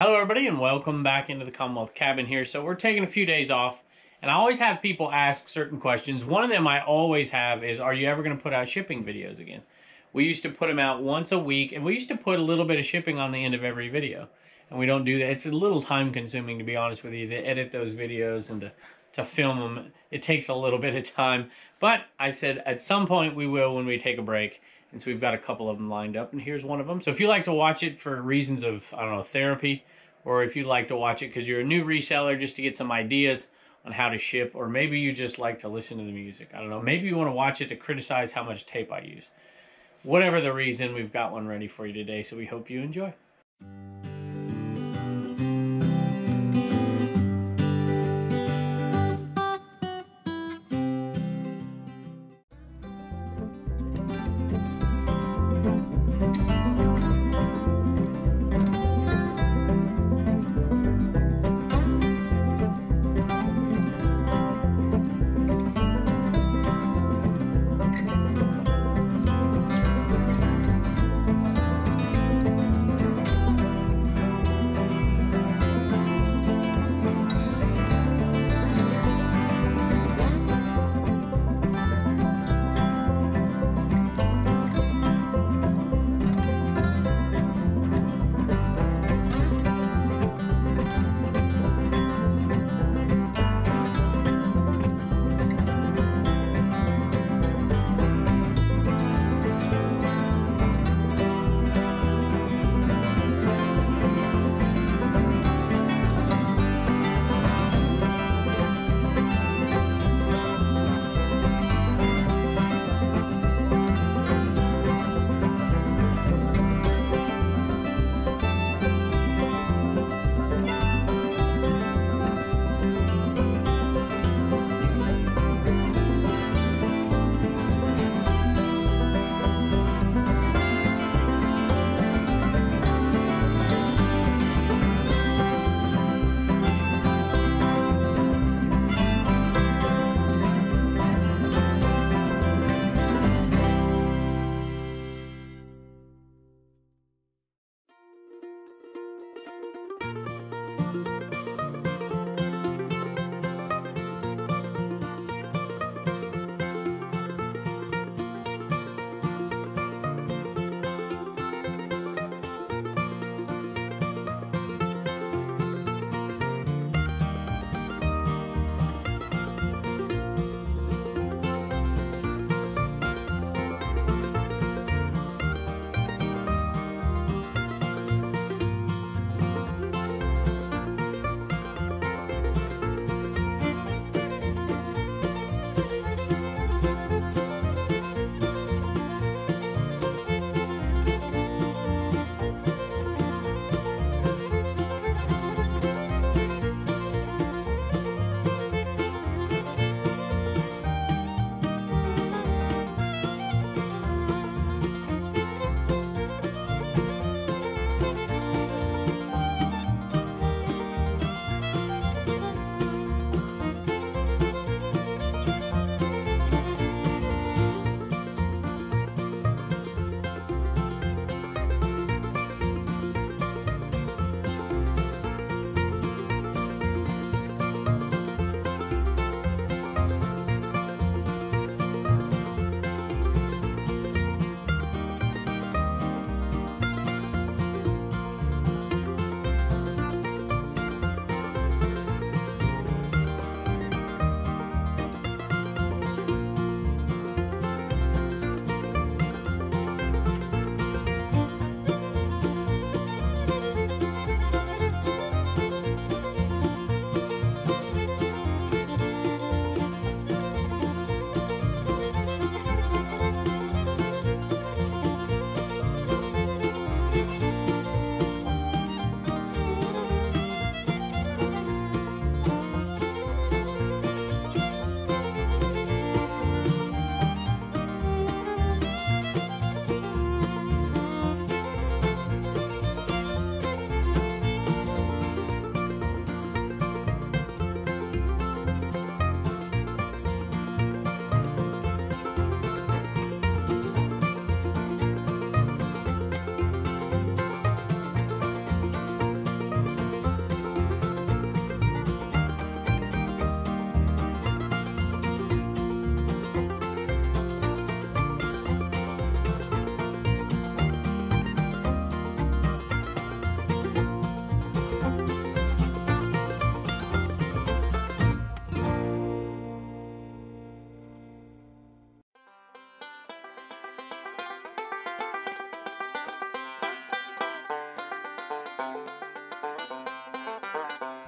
Hello, everybody, and welcome back into the Commonwealth Cabin here. So we're taking a few days off, and I always have people ask certain questions. One of them I always have is, are you ever going to put out shipping videos again? We used to put them out once a week, and we used to put a little bit of shipping on the end of every video. And we don't do that. It's a little time consuming, to be honest with you, to edit those videos and to, to film them. It takes a little bit of time. But I said at some point we will when we take a break. And so we've got a couple of them lined up, and here's one of them. So if you like to watch it for reasons of, I don't know, therapy, or if you'd like to watch it because you're a new reseller just to get some ideas on how to ship, or maybe you just like to listen to the music. I don't know. Maybe you want to watch it to criticize how much tape I use. Whatever the reason, we've got one ready for you today, so we hope you enjoy.